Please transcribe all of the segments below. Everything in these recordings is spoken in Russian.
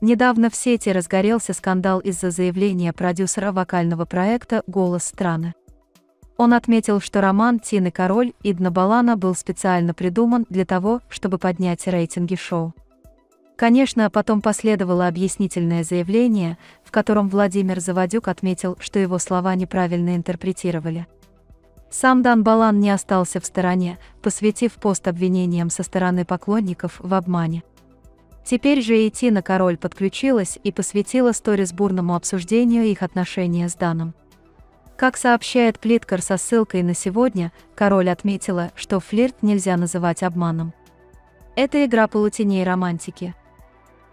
Недавно в сети разгорелся скандал из-за заявления продюсера вокального проекта «Голос страны». Он отметил, что роман Тины Король и Днабалана был специально придуман для того, чтобы поднять рейтинги шоу. Конечно, потом последовало объяснительное заявление, в котором Владимир Заводюк отметил, что его слова неправильно интерпретировали. Сам Дан Балан не остался в стороне, посвятив пост обвинениям со стороны поклонников в обмане. Теперь же и Тина Король подключилась и посвятила сторис бурному обсуждению их отношения с Даном. Как сообщает Плиткар со ссылкой на сегодня, Король отметила, что флирт нельзя называть обманом. Это игра полутеней романтики.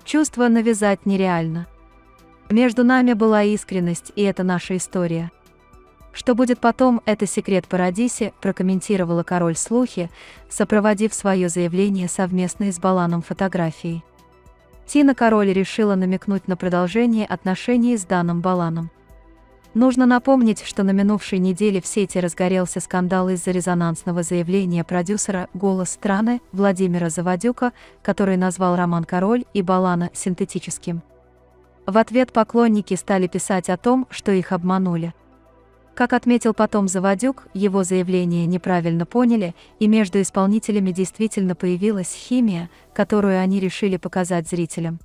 Чувство навязать нереально. Между нами была искренность, и это наша история. Что будет потом, это секрет Парадисе, прокомментировала король слухи, сопроводив свое заявление совместной с Баланом фотографией. Тина Король решила намекнуть на продолжение отношений с Даном Баланом. Нужно напомнить, что на минувшей неделе в сети разгорелся скандал из-за резонансного заявления продюсера «Голос страны» Владимира Заводюка, который назвал роман «Король» и «Балана» синтетическим. В ответ поклонники стали писать о том, что их обманули. Как отметил потом Заводюк, его заявление неправильно поняли, и между исполнителями действительно появилась химия, которую они решили показать зрителям.